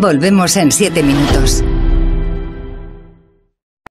Volvemos en siete minutos.